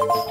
you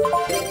you.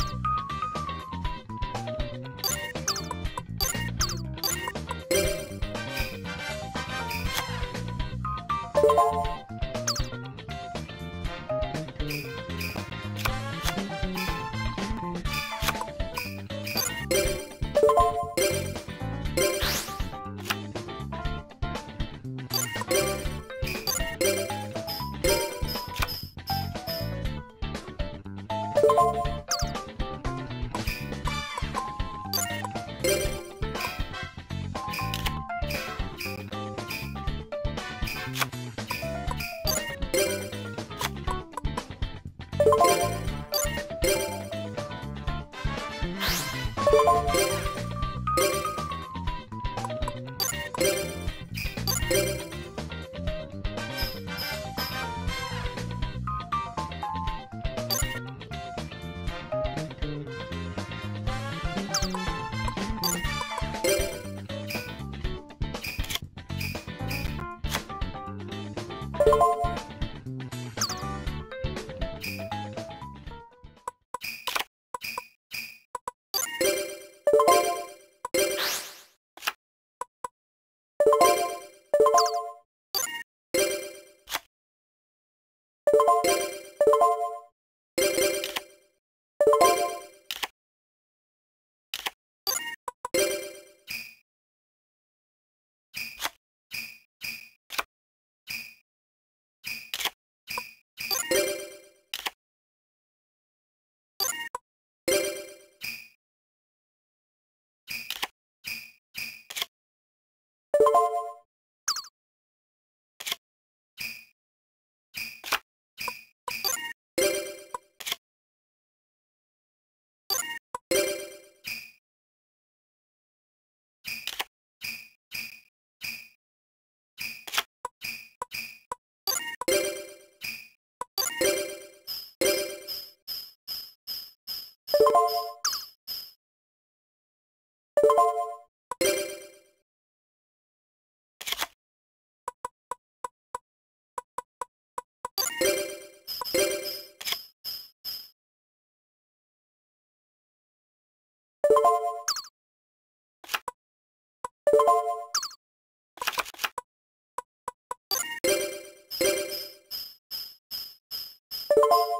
you. Thank you